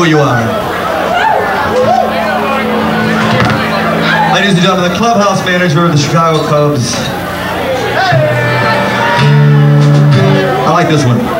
who you are. Ladies and gentlemen, the clubhouse manager of the Chicago Cubs. I like this one.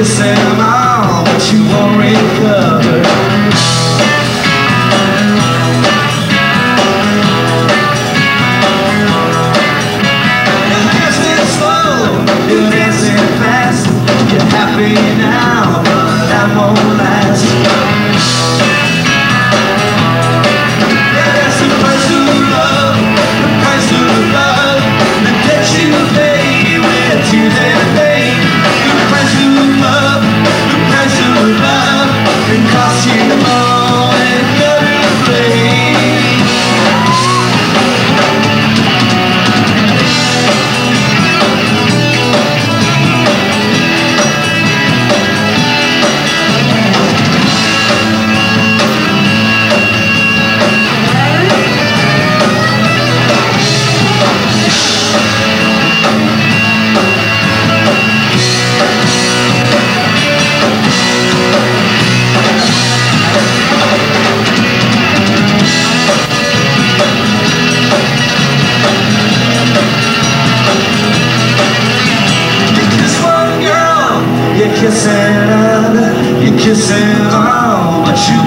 kissing them all, but you won't recover. kissing, you kissing all, oh, but you